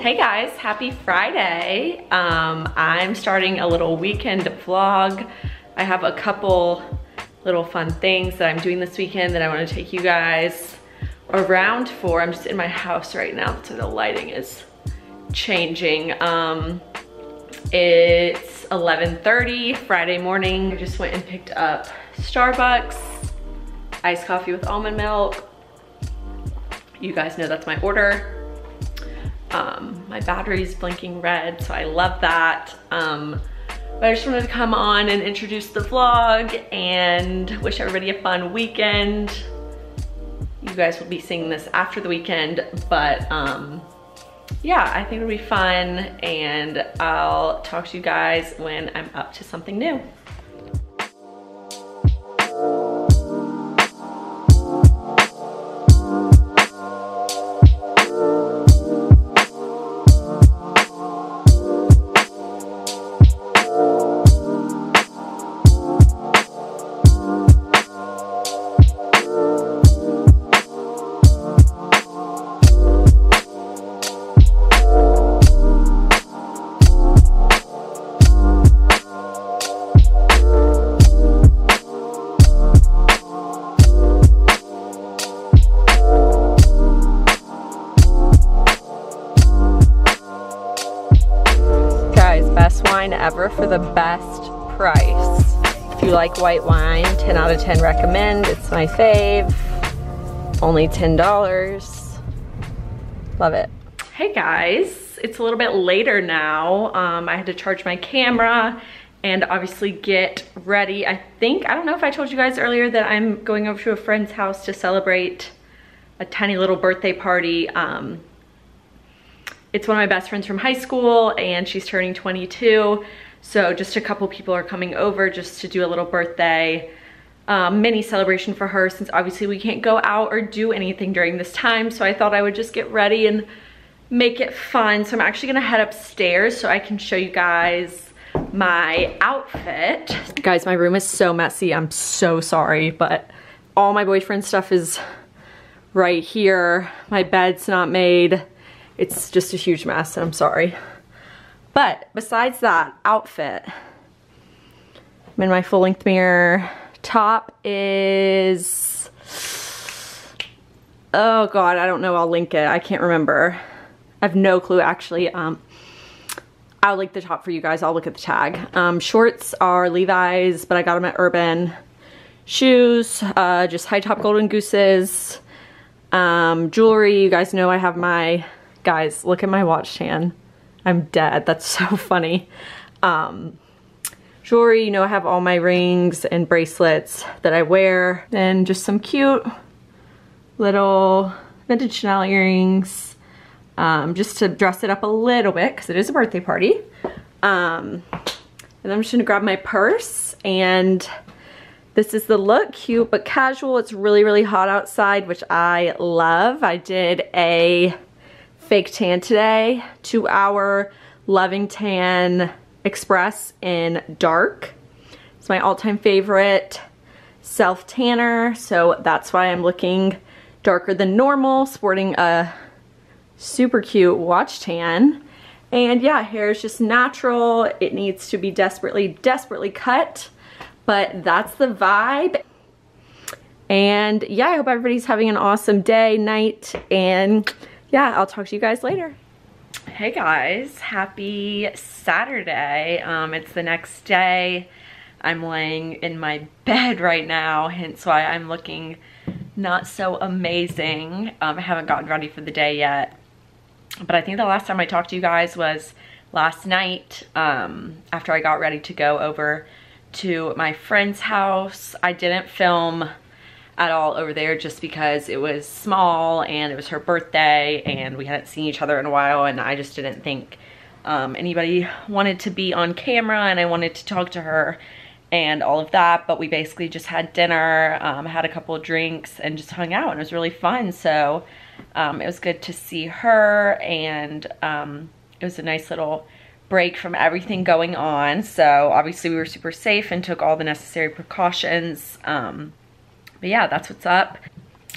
Hey guys, happy Friday. Um, I'm starting a little weekend vlog. I have a couple little fun things that I'm doing this weekend that I wanna take you guys around for. I'm just in my house right now, so the lighting is changing. Um, it's 11.30 Friday morning. I just went and picked up Starbucks, iced coffee with almond milk. You guys know that's my order. Um, my battery's blinking red, so I love that. Um, but I just wanted to come on and introduce the vlog and wish everybody a fun weekend. You guys will be seeing this after the weekend, but um, yeah, I think it'll be fun and I'll talk to you guys when I'm up to something new. The best price. If you like white wine, 10 out of 10 recommend. It's my fave. Only $10. Love it. Hey guys, it's a little bit later now. Um, I had to charge my camera and obviously get ready. I think, I don't know if I told you guys earlier that I'm going over to a friend's house to celebrate a tiny little birthday party. Um, it's one of my best friends from high school and she's turning 22. So just a couple people are coming over just to do a little birthday um, mini celebration for her since obviously we can't go out or do anything during this time. So I thought I would just get ready and make it fun. So I'm actually gonna head upstairs so I can show you guys my outfit. Guys, my room is so messy. I'm so sorry, but all my boyfriend stuff is right here. My bed's not made. It's just a huge mess and I'm sorry. But besides that outfit, I'm in my full length mirror. Top is, oh God, I don't know, I'll link it. I can't remember. I have no clue actually. Um, I'll link the top for you guys. I'll look at the tag. Um, shorts are Levi's, but I got them at Urban. Shoes, uh, just high top golden gooses. Um, jewelry, you guys know I have my Guys, look at my watch tan. I'm dead. That's so funny. Um, jewelry, you know I have all my rings and bracelets that I wear. And just some cute little vintage Chanel earrings. Um, just to dress it up a little bit because it is a birthday party. Um, and I'm just gonna grab my purse and this is the look, cute but casual. It's really, really hot outside, which I love. I did a fake tan today. to our Loving Tan Express in dark. It's my all-time favorite self tanner. So that's why I'm looking darker than normal, sporting a super cute watch tan. And yeah, hair is just natural. It needs to be desperately, desperately cut, but that's the vibe. And yeah, I hope everybody's having an awesome day, night, and yeah, I'll talk to you guys later. Hey guys, happy Saturday. Um, it's the next day. I'm laying in my bed right now, hence why I'm looking not so amazing. Um, I haven't gotten ready for the day yet. But I think the last time I talked to you guys was last night um, after I got ready to go over to my friend's house. I didn't film at all over there just because it was small and it was her birthday and we hadn't seen each other in a while and I just didn't think um, anybody wanted to be on camera and I wanted to talk to her and all of that. But we basically just had dinner um, had a couple of drinks and just hung out and it was really fun. So um, it was good to see her and um, it was a nice little break from everything going on. So obviously we were super safe and took all the necessary precautions um, but yeah, that's what's up.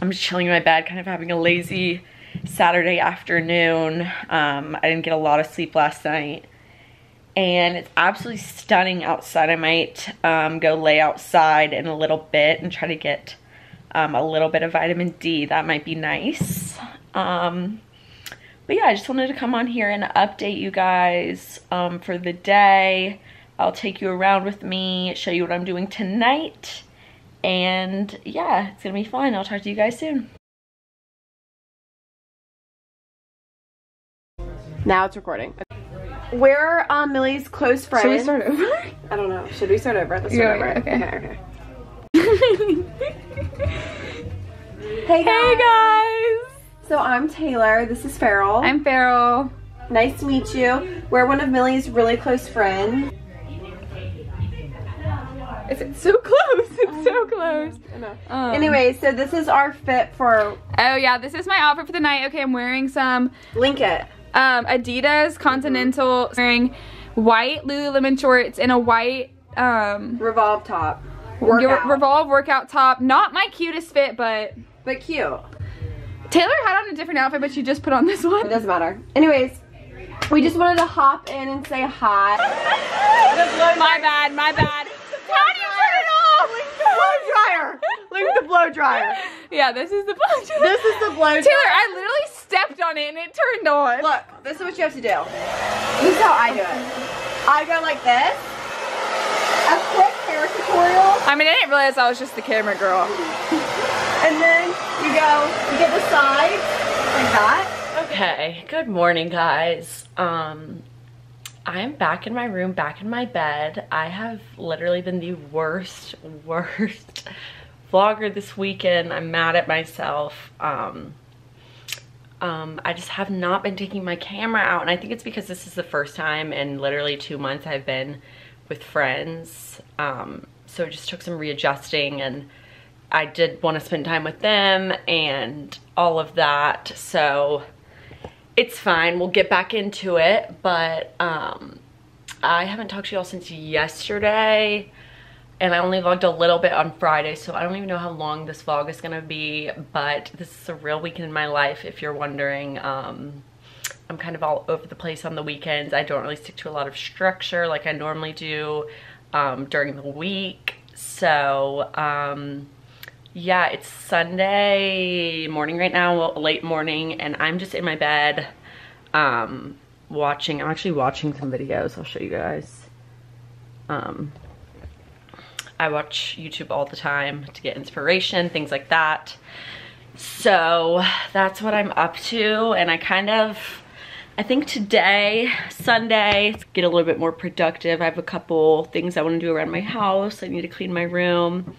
I'm just chilling in my bed, kind of having a lazy Saturday afternoon. Um, I didn't get a lot of sleep last night. And it's absolutely stunning outside. I might um, go lay outside in a little bit and try to get um, a little bit of vitamin D. That might be nice. Um, but yeah, I just wanted to come on here and update you guys um, for the day. I'll take you around with me, show you what I'm doing tonight. And yeah, it's gonna be fun. I'll talk to you guys soon. Now it's recording. We're um, Millie's close friends. Should we start over? I don't know. Should we start over? Let's start Yeah, over. okay. okay, okay. hey guys. Hey guys! So I'm Taylor. This is Farrell. I'm Farrell. nice to meet you. We're one of Millie's really close friends. It's so close. So close. Um, Anyway, so this is our fit for Oh yeah, this is my outfit for the night. Okay, I'm wearing some link it. um, Adidas Continental, wearing white Lululemon shorts and a white um, Revolve top. Workout. Revolve workout top. Not my cutest fit, but but cute. Taylor had on a different outfit, but she just put on this one. It doesn't matter. Anyways, we just wanted to hop in and say hi. My bad, my bad. How do you turn it off? blow dryer. Link the blow dryer. Yeah, this is the blow dryer. This is the blow dryer. Taylor, I literally stepped on it and it turned on. Look, this is what you have to do. This is how I do it. I go like this. A quick hair tutorial, I mean, I didn't realize I was just the camera girl. and then you go, you get the sides like that. Okay, good morning guys. Um, I'm back in my room, back in my bed. I have literally been the worst, worst vlogger this weekend. I'm mad at myself. Um, um, I just have not been taking my camera out and I think it's because this is the first time in literally two months I've been with friends. Um, so it just took some readjusting and I did want to spend time with them and all of that. So it's fine. We'll get back into it. But um, I haven't talked to y'all since yesterday. And I only vlogged a little bit on Friday. So I don't even know how long this vlog is to be. But this is a real weekend in my life if you're wondering. Um, I'm kind of all over the place on the weekends. I don't really stick to a lot of structure like I normally do um, during the week. So, um, yeah, it's Sunday morning right now, well, late morning, and I'm just in my bed um, watching. I'm actually watching some videos. I'll show you guys. I watch YouTube all the time to get inspiration, things like that. So that's what I'm up to, and I kind of, I think today, Sunday, get a little bit more productive. I have a couple things I want to do around my house. I need to clean my room,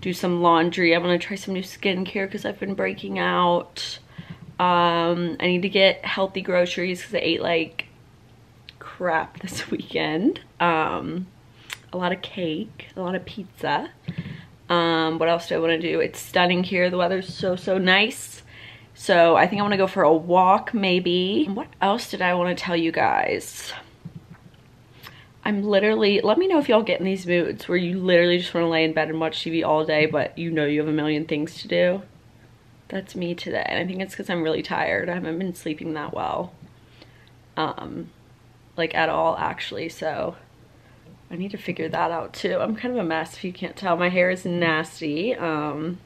do some laundry. I want to try some new skincare because I've been breaking out. Um, I need to get healthy groceries because I ate like crap this weekend. Um, a lot of cake, a lot of pizza. Um, what else do I want to do? It's stunning here. The weather's so, so nice. So I think I want to go for a walk maybe. What else did I want to tell you guys? I'm literally, let me know if y'all get in these moods where you literally just want to lay in bed and watch TV all day, but you know you have a million things to do. That's me today. And I think it's because I'm really tired. I haven't been sleeping that well. Um, like at all actually, so I need to figure that out too. I'm kind of a mess if you can't tell. My hair is nasty. Um,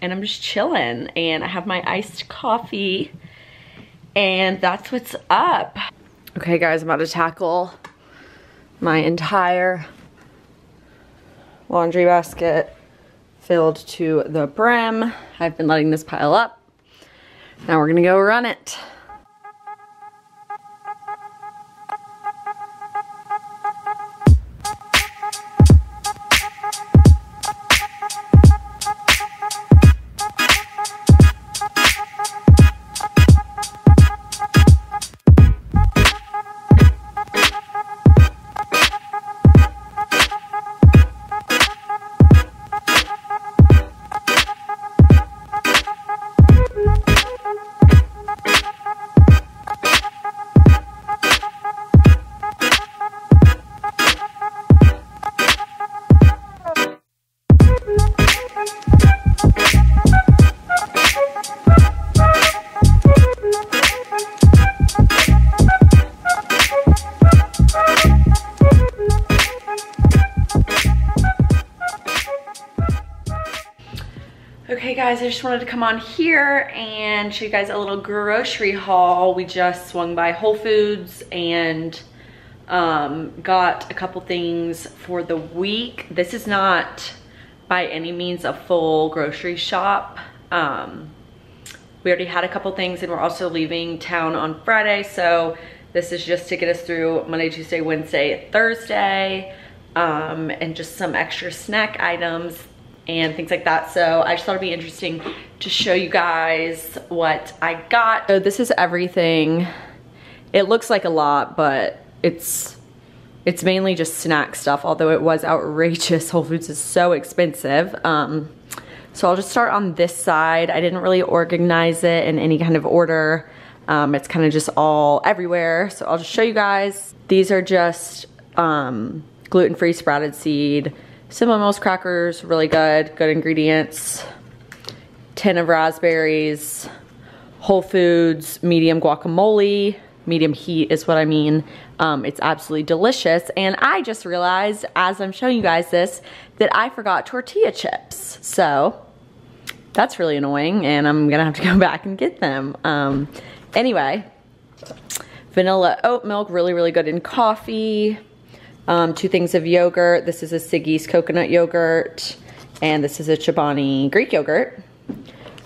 and I'm just chilling and I have my iced coffee and that's what's up. Okay guys, I'm about to tackle my entire laundry basket filled to the brim. I've been letting this pile up. Now we're gonna go run it. Guys, I just wanted to come on here and show you guys a little grocery haul. We just swung by Whole Foods and um, got a couple things for the week. This is not by any means a full grocery shop. Um, we already had a couple things and we're also leaving town on Friday. So this is just to get us through Monday, Tuesday, Wednesday, Thursday, um, and just some extra snack items and things like that. So I just thought it'd be interesting to show you guys what I got. So this is everything. It looks like a lot, but it's it's mainly just snack stuff, although it was outrageous. Whole Foods is so expensive. Um, so I'll just start on this side. I didn't really organize it in any kind of order. Um, it's kind of just all everywhere. So I'll just show you guys. These are just um, gluten-free sprouted seed, Simple Mills crackers, really good, good ingredients. Tin of raspberries, Whole Foods, medium guacamole, medium heat is what I mean. Um, it's absolutely delicious. And I just realized as I'm showing you guys this, that I forgot tortilla chips. So that's really annoying and I'm gonna have to go back and get them. Um, anyway, vanilla oat milk, really, really good in coffee. Um, two things of yogurt. This is a Siggi's coconut yogurt and this is a Chobani Greek yogurt.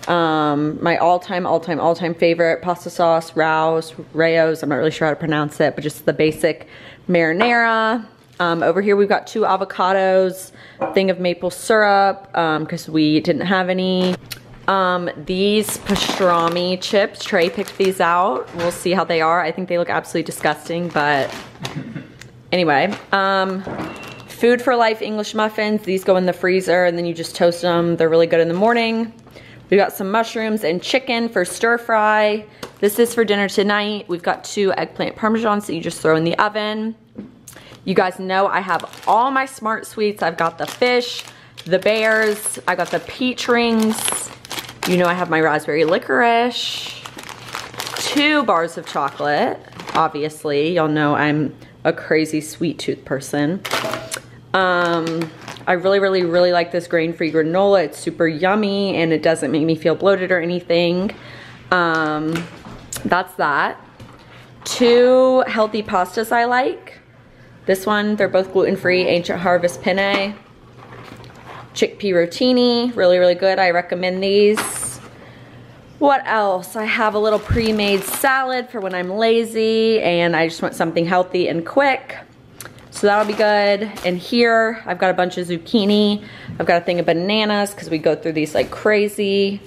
Um, my all-time, all-time, all-time favorite pasta sauce, Rao's, Rao's, I'm not really sure how to pronounce it, but just the basic marinara. Um, over here we've got two avocados, thing of maple syrup, because um, we didn't have any. Um, these pastrami chips, Trey picked these out. We'll see how they are. I think they look absolutely disgusting, but anyway. Um, Food for Life English muffins. These go in the freezer and then you just toast them. They're really good in the morning. We've got some mushrooms and chicken for stir fry. This is for dinner tonight. We've got two eggplant parmesans that you just throw in the oven. You guys know I have all my smart sweets. I've got the fish, the bears, I got the peach rings. You know I have my raspberry licorice, two bars of chocolate, obviously. Y'all know I'm a crazy sweet tooth person. Um, I really, really, really like this grain-free granola. It's super yummy and it doesn't make me feel bloated or anything. Um, that's that. Two healthy pastas I like. This one, they're both gluten-free, Ancient Harvest Penne. Chickpea Rotini, really, really good. I recommend these. What else? I have a little pre-made salad for when I'm lazy and I just want something healthy and quick. So that'll be good. And here, I've got a bunch of zucchini. I've got a thing of bananas because we go through these like crazy.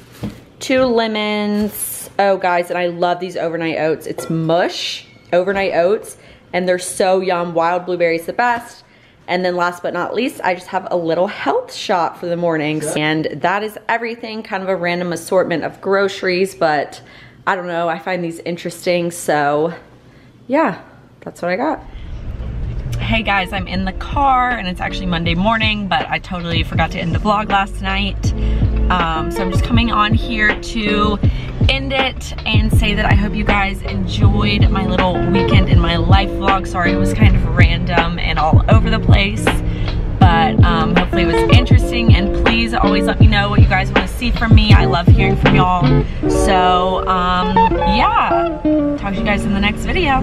Two lemons. Oh, guys, and I love these overnight oats. It's mush, overnight oats, and they're so yum. Wild blueberries the best. And then last but not least, I just have a little health shot for the mornings. And that is everything, kind of a random assortment of groceries, but I don't know, I find these interesting. So yeah, that's what I got hey guys, I'm in the car and it's actually Monday morning, but I totally forgot to end the vlog last night. Um, so I'm just coming on here to end it say that I hope you guys enjoyed my little weekend in my life vlog. Sorry, it was kind of random and all over the place, but um, hopefully it was interesting and please always let me know what you guys want to see from me. I love hearing from y'all. So um, yeah, talk to you guys in the next video.